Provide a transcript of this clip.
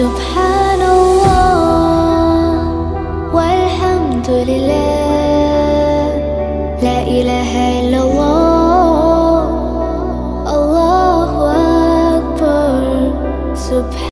سبحان الله والحمد لله لا إله إلا الله الله أكبر سبحان